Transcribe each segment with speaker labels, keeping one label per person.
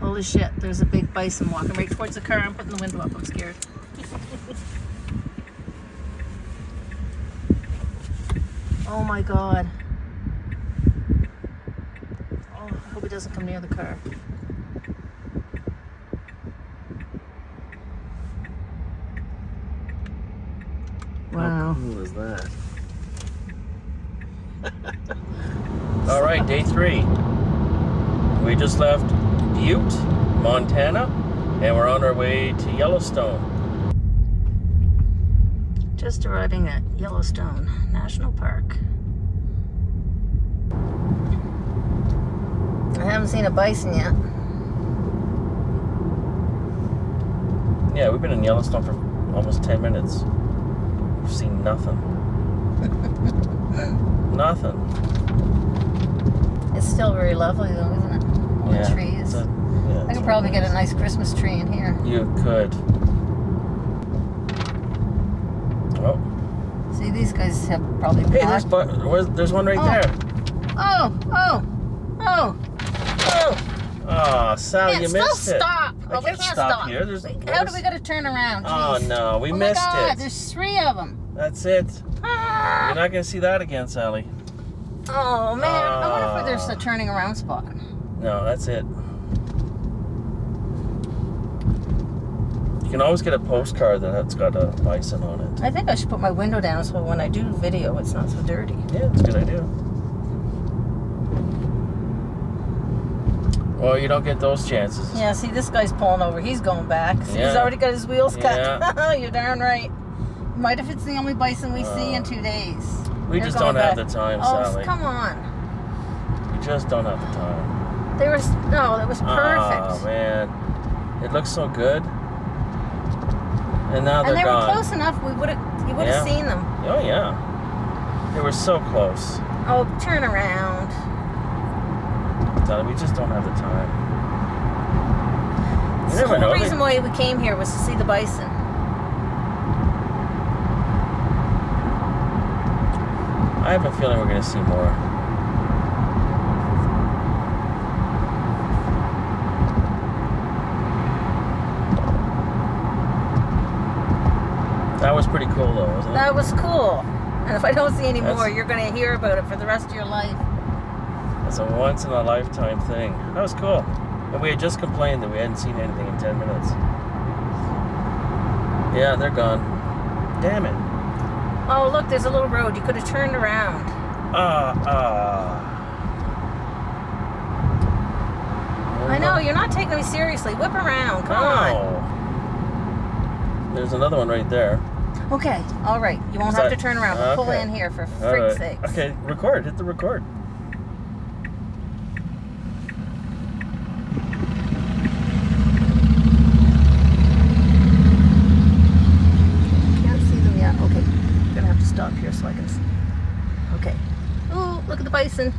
Speaker 1: Holy shit, there's a big bison walking right towards the car. I'm putting the window up. I'm scared. oh my god. Oh, I hope he doesn't come near the car. Wow.
Speaker 2: How cool is that? All right, day three. We just left Butte, Montana, and we're on our way to Yellowstone.
Speaker 1: Just arriving at Yellowstone National Park. I haven't seen a bison yet.
Speaker 2: Yeah, we've been in Yellowstone for almost 10 minutes. We've seen nothing. nothing.
Speaker 1: It's still very lovely though, isn't it? All
Speaker 2: yeah.
Speaker 1: the trees.
Speaker 2: a- yeah,
Speaker 1: I could probably get a
Speaker 2: nice.
Speaker 1: Christmas tree in here.
Speaker 2: You could. Oh.
Speaker 1: See, these guys have probably
Speaker 2: Hey, there's, there's one right
Speaker 1: Oh.
Speaker 2: there.
Speaker 1: Oh, oh, oh, oh.
Speaker 2: Oh, Sally,
Speaker 1: Can't
Speaker 2: you missed it.
Speaker 1: stop. Oh, we
Speaker 2: can't stop
Speaker 1: stop.
Speaker 2: here. There's-
Speaker 1: How do we got to turn around?
Speaker 2: Oh no, we
Speaker 1: oh
Speaker 2: missed
Speaker 1: my God,
Speaker 2: it.
Speaker 1: There's three of them.
Speaker 2: That's it.
Speaker 1: Ah.
Speaker 2: You're not gonna see that again, Sally.
Speaker 1: Oh man, I wonder if there's
Speaker 2: Ah.
Speaker 1: a turning around spot.
Speaker 2: No, that's it. You can always get a postcard that's got a bison on it.
Speaker 1: I think I should put my window down so when I do video, it's not so dirty.
Speaker 2: Yeah, it's a good idea. Well, you don't get those chances.
Speaker 1: Yeah, see, this guy's pulling over. He's going back. See, He's already got his wheels cut.
Speaker 2: Yeah.
Speaker 1: You're darn right. Might if it's the only bison we see in
Speaker 2: Uh,
Speaker 1: two days.
Speaker 2: We
Speaker 1: They're
Speaker 2: just don't have the time,
Speaker 1: Oh,
Speaker 2: Sally.
Speaker 1: come on.
Speaker 2: We just don't have the time.
Speaker 1: They were s- no, that was perfect.
Speaker 2: Oh man, it looks so good. And now they're
Speaker 1: and they
Speaker 2: gone.
Speaker 1: were close enough. We would have, you would have
Speaker 2: Yeah.
Speaker 1: seen them.
Speaker 2: Oh yeah, they were so close.
Speaker 1: Oh, turn around.
Speaker 2: We just don't have the time. You
Speaker 1: the
Speaker 2: never
Speaker 1: whole reason why we came here was to see the bison.
Speaker 2: I have a feeling we're gonna see more. That was pretty cool though, wasn't it?
Speaker 1: That was cool. And if I don't see any more, you're going to hear about it for the rest of your life.
Speaker 2: It's a once in a lifetime thing. That was cool. And we had just complained that we hadn't seen anything in 10 minutes. Yeah, they're gone. Damn it.
Speaker 1: Oh, look, there's a little road. You could have turned around.
Speaker 2: Ah, ah.
Speaker 1: I know, you're not taking me seriously. Whip around. Come on.
Speaker 2: There's another one right there.
Speaker 1: Okay, all right. You won't
Speaker 2: Is
Speaker 1: have to turn around. We'll pull in here for freak's
Speaker 2: right.
Speaker 1: sake.
Speaker 2: Okay, record. Hit the record.
Speaker 1: Can't see them yet. Okay, I'm gonna have to stop here so I can. Okay. Ooh, look at the bison.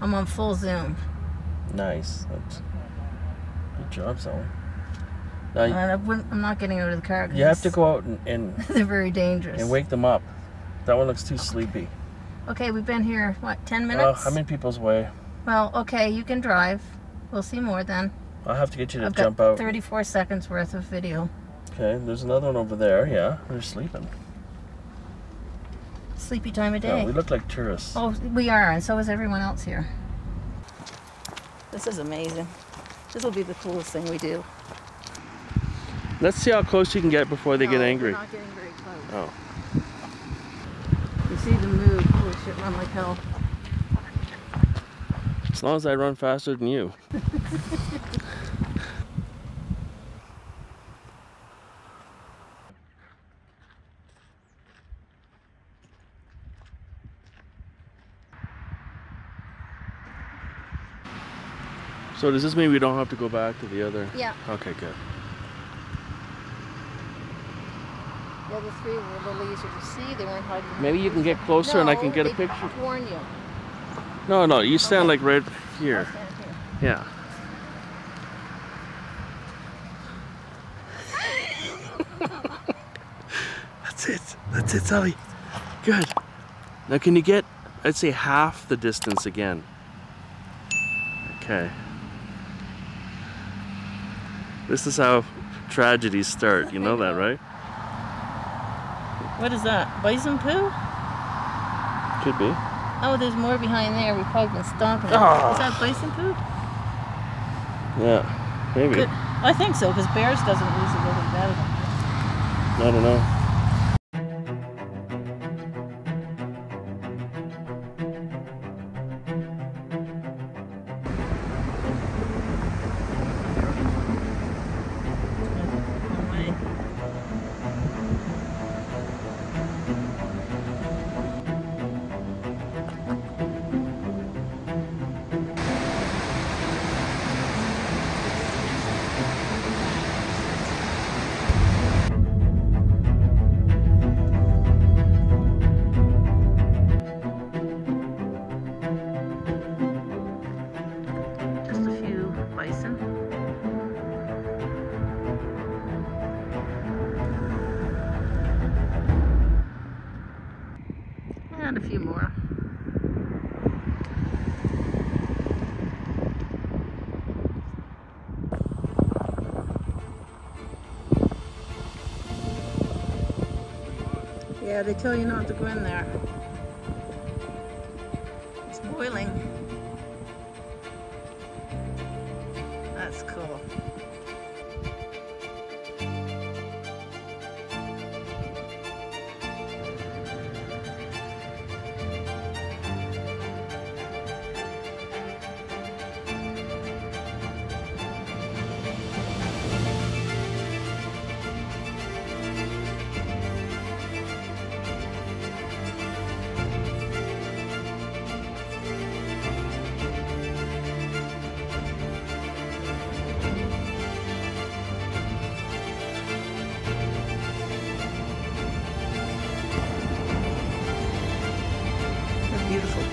Speaker 1: I'm on full zoom.
Speaker 2: Nice. That's, good job, Sally. Now,
Speaker 1: I wouldn't, I'm not getting out of the car.
Speaker 2: you have to go out and, and,
Speaker 1: They're very dangerous.
Speaker 2: and wake them up. That one looks too sleepy.
Speaker 1: Okay, we've been here, what, 10
Speaker 2: Oh,
Speaker 1: minutes?
Speaker 2: I'm in people's way.
Speaker 1: Well, okay, you can drive. We'll see more then.
Speaker 2: I'll have to get you to
Speaker 1: I've
Speaker 2: jump
Speaker 1: got
Speaker 2: out.
Speaker 1: 34 seconds worth of video.
Speaker 2: Okay, there's another one over there. Yeah, they're sleeping.
Speaker 1: Sleepy time of
Speaker 2: No,
Speaker 1: day.
Speaker 2: we look like tourists.
Speaker 1: Oh, we are, and so is everyone else here. This is amazing. This will be the coolest thing we do.
Speaker 2: Let's see how close you can get before they
Speaker 1: No,
Speaker 2: get angry.
Speaker 1: not getting very close.
Speaker 2: Oh.
Speaker 1: You see them move. Holy shit, run like hell.
Speaker 2: As long as I run faster than you. So does this mean we don't have to go back to the other?
Speaker 1: Yeah.
Speaker 2: Okay, good.
Speaker 1: The other three were a little easier to see. They weren't hiding.
Speaker 2: Maybe you can get closer and I can get a picture.
Speaker 1: warn you.
Speaker 2: No, no, you stand
Speaker 1: Okay.
Speaker 2: like right here.
Speaker 1: stand here.
Speaker 2: Yeah. That's it. That's it, Sally. Good. Now can you get, I'd say half the distance again. Okay. This is how tragedies start. You know that, right?
Speaker 1: What is that? Bison poo?
Speaker 2: Could be.
Speaker 1: Oh, there's more behind there. We've probably been stomping it.
Speaker 2: Ah.
Speaker 1: Is that bison poo?
Speaker 2: Yeah, maybe.
Speaker 1: Good. I think so, because bears doesn't usually look as bad.
Speaker 2: I don't know.
Speaker 1: Bison. And a few more. Yeah, they tell you not to go in there. It's boiling.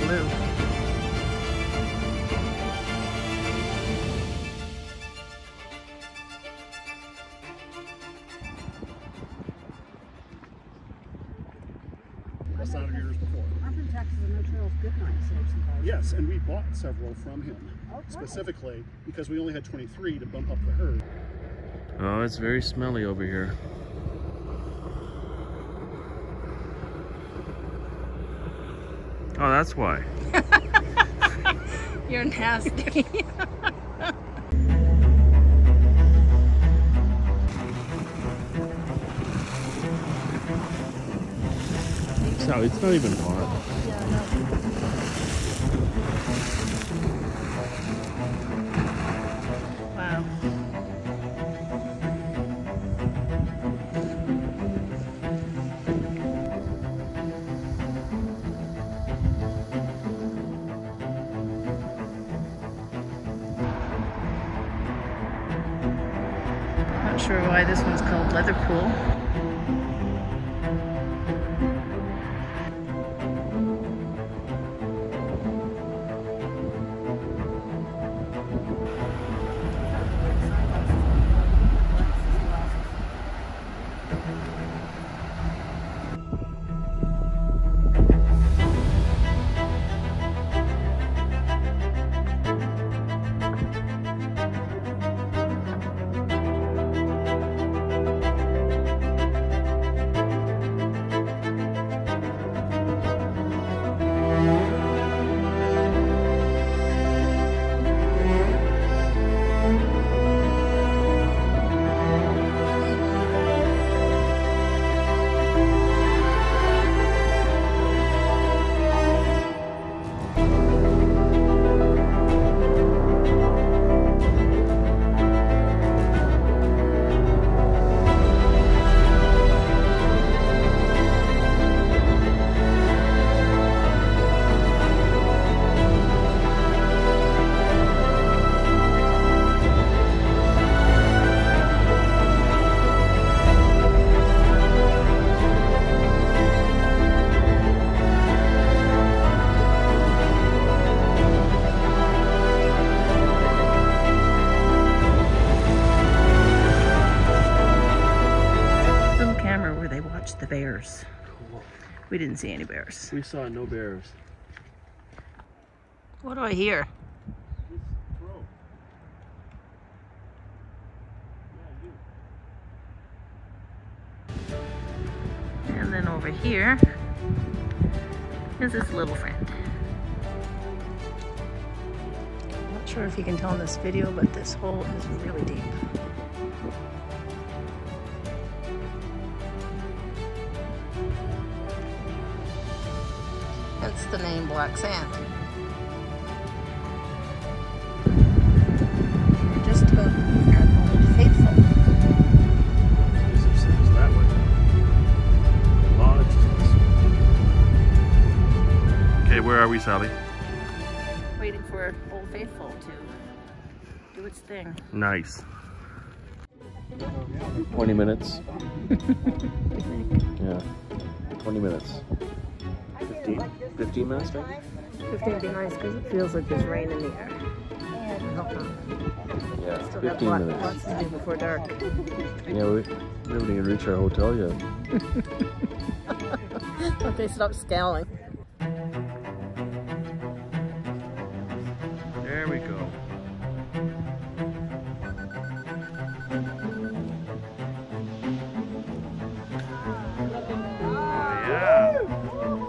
Speaker 1: Blue.
Speaker 3: That's out of years before.
Speaker 4: Up in Texas, I know Charles Goodnight saved some.
Speaker 3: Yes, and we bought several from him
Speaker 4: great.
Speaker 3: specifically because we only had 23 to bump up the herd.
Speaker 2: Oh, it's very smelly over here. Oh, that's why.
Speaker 1: You're nasty.
Speaker 2: So it's not even hot.
Speaker 1: We didn't see any bears.
Speaker 2: We saw no bears.
Speaker 1: What do I hear? And then over here is this little friend. I'm not sure if you can tell in this video, but this hole is really deep. The name Black Sand. You're just about at Old Faithful.
Speaker 2: That way. Okay, where are we, Sally?
Speaker 1: Waiting for Old Faithful to do its thing.
Speaker 2: Nice. 20 minutes. yeah. 20 minutes. 15, 15 minutes, maybe?
Speaker 1: 15 would be nice because it feels like there's rain in the air.
Speaker 2: Yeah,
Speaker 1: Still
Speaker 2: 15
Speaker 1: lot-
Speaker 2: minutes.
Speaker 1: lots to do before dark.
Speaker 2: Yeah, we, we haven't even reached our hotel yet.
Speaker 1: okay, stop scowling.
Speaker 2: There we go. Oh, yeah.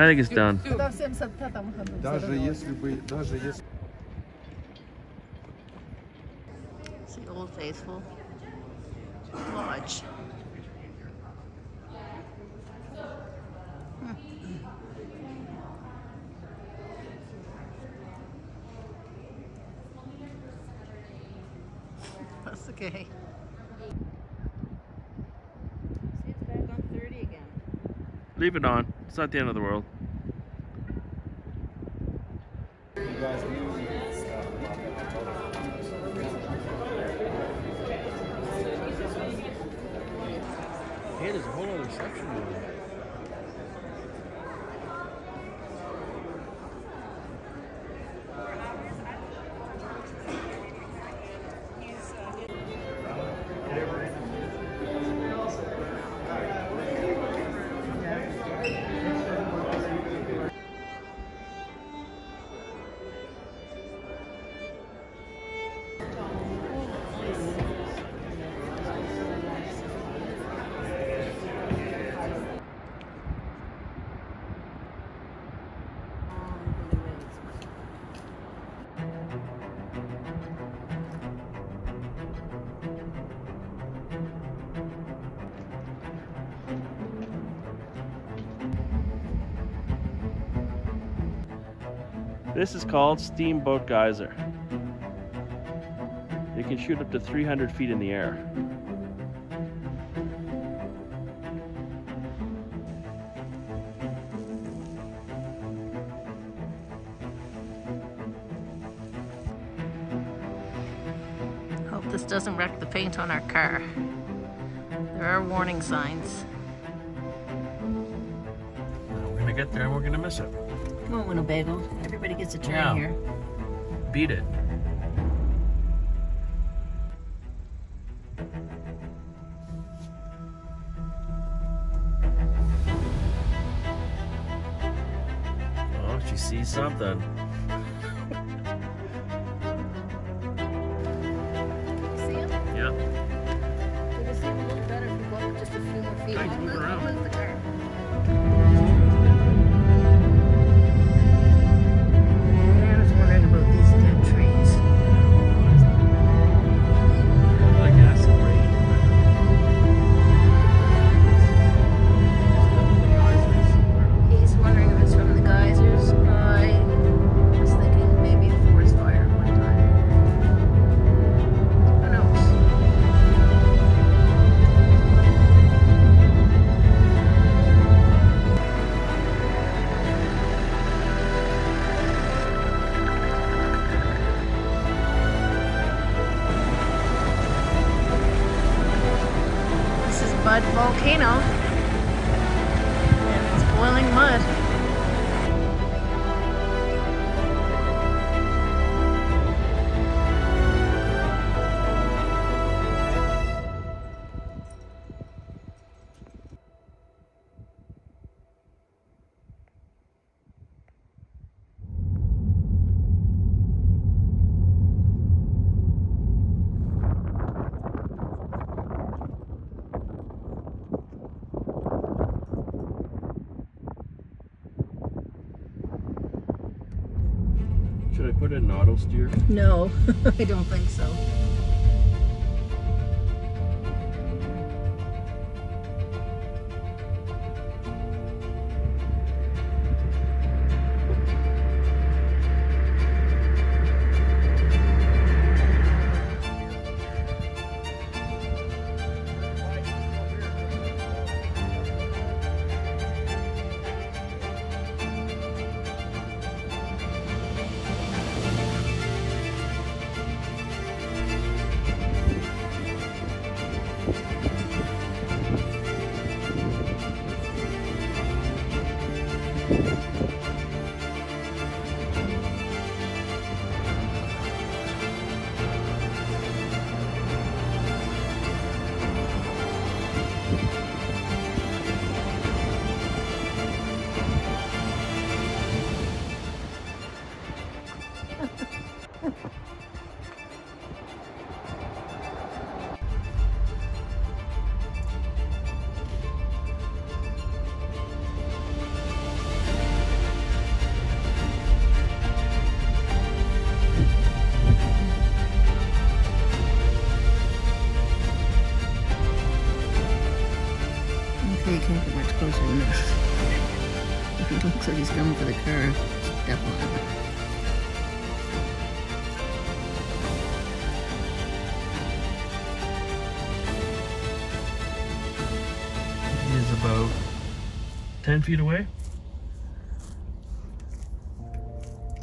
Speaker 2: I think it's done.
Speaker 5: Даже если бы, даже если
Speaker 1: It's the Old Faithful Lodge. Hmm. That's okay. See, it's back on 30 again.
Speaker 2: Leave it on. It's not the end of the world. Hey, there's a whole other section over there. This is called Steamboat Geyser. It can shoot up to 300 feet in the air.
Speaker 1: Hope this doesn't wreck the paint on our car. There are warning signs.
Speaker 2: We're gonna get there and we're gonna miss it.
Speaker 1: Come on, Winnebago everybody gets a turn
Speaker 2: yeah.
Speaker 1: here.
Speaker 2: Beat it. Oh, she sees something. put in an auto steer?
Speaker 1: No, I don't think so.
Speaker 2: about 10 feet away.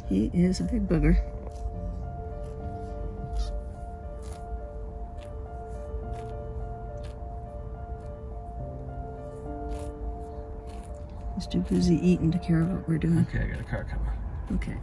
Speaker 1: He is a big booger. He's too busy eating to care what we're doing.
Speaker 2: Okay, I got a car coming.
Speaker 1: Okay.